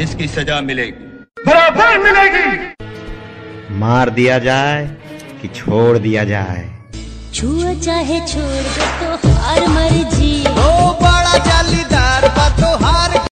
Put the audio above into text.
इसकी सजा मिलेगी। बराबर मिलेगी। मार दिया जाए कि छोड़ दिया जाए। छुआ चाहे छोड़ दो तो